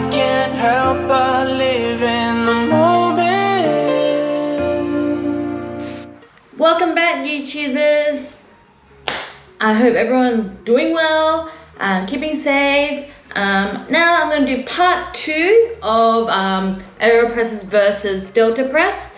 I can't help but live in the moment. Welcome back, YouTubers. I hope everyone's doing well, um, keeping safe. Um, now I'm going to do part two of um, AeroPresses versus Delta Press.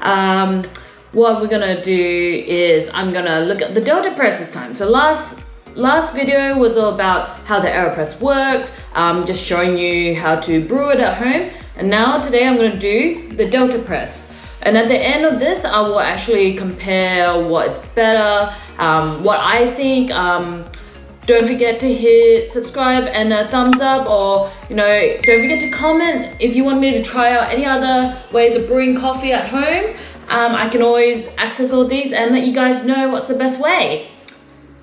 Um, what we're gonna do is I'm gonna look at the Delta Press this time. So last last video was all about how the AeroPress worked, um, just showing you how to brew it at home. And now today I'm gonna do the Delta Press. And at the end of this, I will actually compare what's better, um, what I think. Um, don't forget to hit subscribe and a thumbs up or, you know, don't forget to comment if you want me to try out any other ways of brewing coffee at home. Um, I can always access all these and let you guys know what's the best way.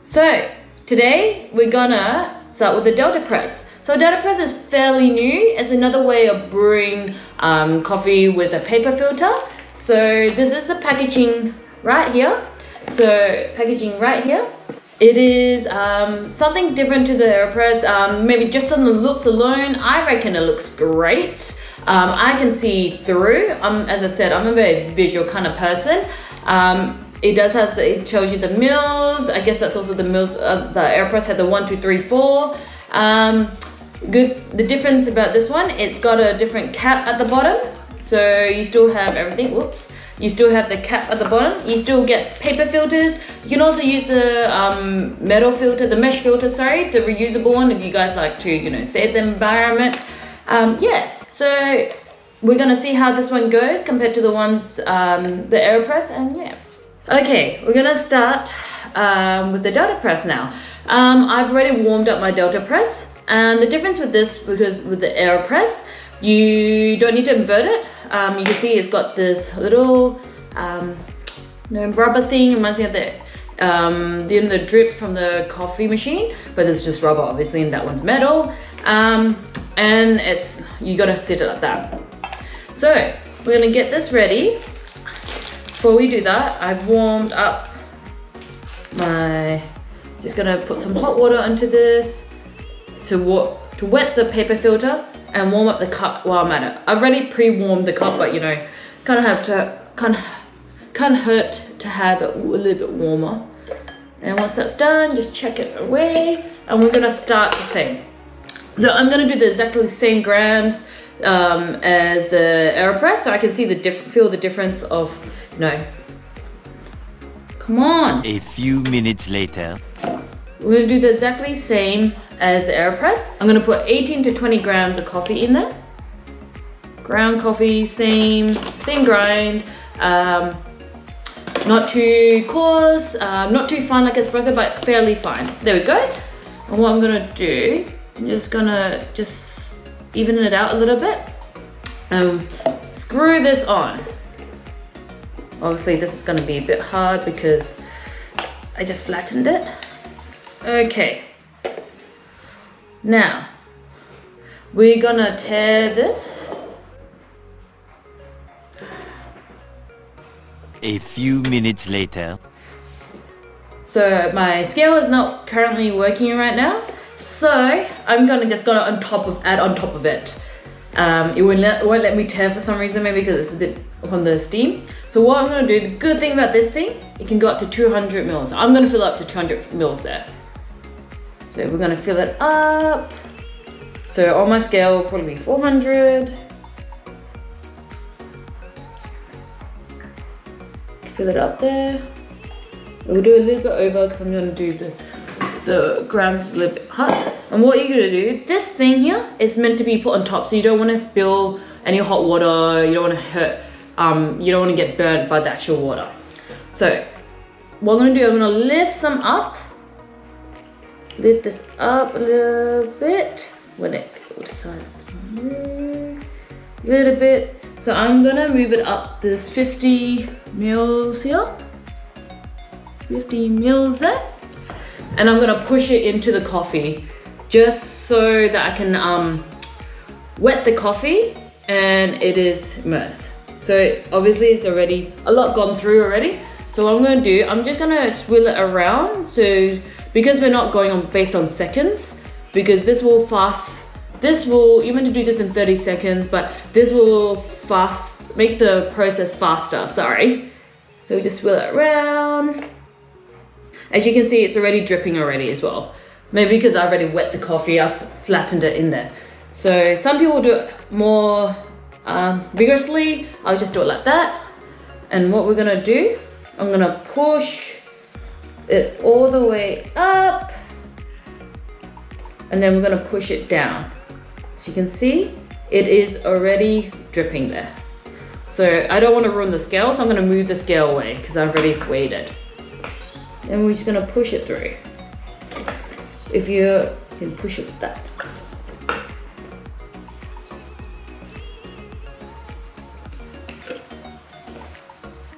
So, today we're gonna start with the Delta Press. So Delta Press is fairly new. It's another way of brewing um, coffee with a paper filter. So this is the packaging right here. So packaging right here. It is um, something different to the AeroPress. Um, maybe just on the looks alone, I reckon it looks great. Um, I can see through. Um, as I said, I'm a very visual kind of person. Um, it does have, it shows you the mils. I guess that's also the mils, uh, the AeroPress had the one, two, three, four. Um, good, the difference about this one, it's got a different cap at the bottom. So you still have everything, whoops. You still have the cap at the bottom. You still get paper filters. You can also use the um, metal filter, the mesh filter, sorry, the reusable one if you guys like to, you know, save the environment. Um, yeah, so we're gonna see how this one goes compared to the ones, um, the AeroPress and yeah. Okay, we're gonna start um, with the Delta Press now. Um, I've already warmed up my Delta Press and the difference with this, because with the AeroPress, you don't need to invert it. Um, you can see it's got this little um, rubber thing, reminds me of the um, the, the drip from the coffee machine, but it's just rubber obviously and that one's metal. Um, and it's, you gotta sit it like that. So we're gonna get this ready. Before we do that, I've warmed up my, just gonna put some hot water into this to, to wet the paper filter and warm up the cup while I'm at it. I've already pre-warmed the cup, but you know, kind of have to, kind of, can't hurt to have it a little bit warmer. And once that's done, just check it away. And we're gonna start the same. So I'm gonna do the exactly same grams um, as the AeroPress so I can see the feel the difference of, no. Come on. A few minutes later. We're gonna do the exactly same as the AeroPress. I'm gonna put 18 to 20 grams of coffee in there. Ground coffee, same, same grind. Um, not too coarse, um, not too fine like espresso, but fairly fine. There we go. And what I'm gonna do, I'm just gonna just even it out a little bit. Um, screw this on. Obviously this is gonna be a bit hard because I just flattened it. Okay. Now, we're gonna tare this A few minutes later. So my scale is not currently working right now. So I'm gonna just go on top of add on top of it. Um, it won't let, won't let me tare for some reason, maybe because it's a bit on the steam. So what I'm gonna do, the good thing about this thing, it can go up to 200 mils. I'm gonna fill up to 200 mils there. So we're gonna fill it up. So on my scale, probably be 400. fill it up there. We'll do a little bit over because I'm gonna do the, the grams a little bit hot. And what you're gonna do, this thing here is meant to be put on top so you don't wanna spill any hot water, you don't wanna hurt, um, you don't wanna get burnt by the actual water. So what I'm gonna do, I'm gonna lift some up. Lift this up a little bit. When it, a little bit so I'm gonna move it up this 50 mils here. 50 mils there. And I'm gonna push it into the coffee just so that I can um, wet the coffee and it is immersed. So obviously it's already, a lot gone through already. So what I'm gonna do, I'm just gonna swirl it around. So because we're not going on based on seconds, because this will fast this will, you're meant to do this in 30 seconds, but this will fast, make the process faster, sorry. So we just swirl it around. As you can see, it's already dripping already as well. Maybe because I already wet the coffee, I flattened it in there. So some people do it more um, vigorously. I'll just do it like that. And what we're gonna do, I'm gonna push it all the way up and then we're gonna push it down. So you can see, it is already dripping there. So I don't wanna ruin the scale, so I'm gonna move the scale away because I've already weighed it. And we're just gonna push it through. If you can push it that.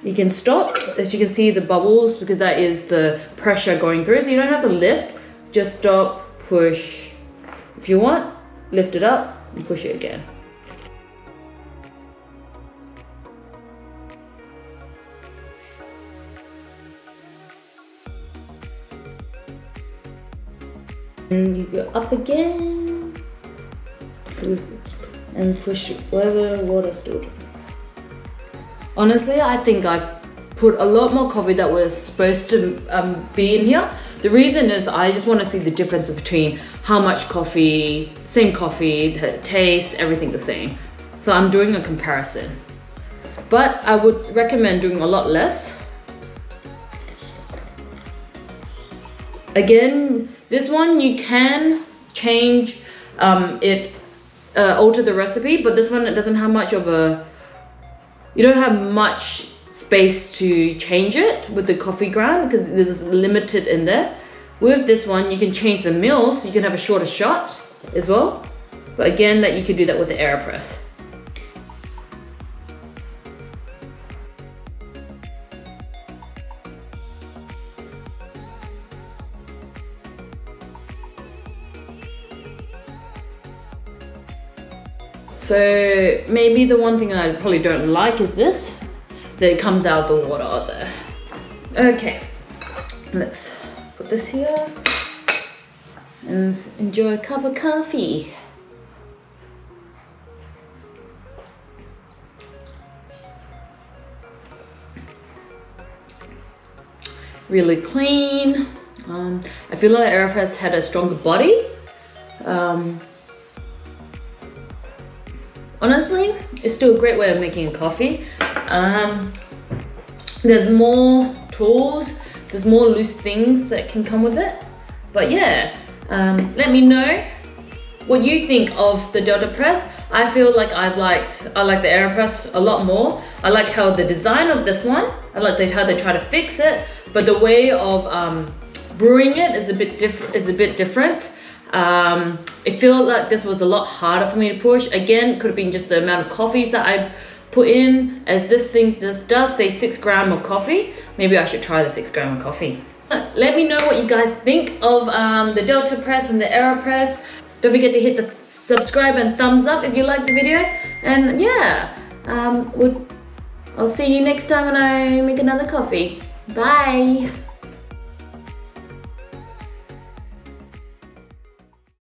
You can stop, as you can see the bubbles, because that is the pressure going through. So you don't have to lift, just stop, push. If you want, lift it up and push it again. And you go up again and push wherever water stood. Honestly, I think I put a lot more coffee that was supposed to um, be in here. The reason is I just want to see the difference between how much coffee, same coffee, the taste, everything the same. So I'm doing a comparison. But I would recommend doing a lot less. Again, this one you can change um, it, uh, alter the recipe, but this one it doesn't have much of a you don't have much space to change it with the coffee ground because there's limited in there. With this one, you can change the mill so you can have a shorter shot as well. But again, that you could do that with the AeroPress. So maybe the one thing I probably don't like is this, that it comes out the water there. Okay, let's put this here and enjoy a cup of coffee. Really clean. Um, I feel like Aeropress had a stronger body. Um, honestly, it's still a great way of making a coffee. Um, there's more tools, there's more loose things that can come with it. But yeah, um, let me know what you think of the Delta Press. I feel like I've liked, I like the AeroPress a lot more. I like how the design of this one, I like the, how they try to fix it, but the way of um, brewing it is a bit different. Is a bit different. Um, it felt like this was a lot harder for me to push. Again, could have been just the amount of coffees that I put in, as this thing just does say six gram of coffee. Maybe I should try the six gram of coffee. Let me know what you guys think of um, the Delta Press and the AeroPress. Don't forget to hit the subscribe and thumbs up if you like the video. And yeah, um, we'll, I'll see you next time when I make another coffee. Bye.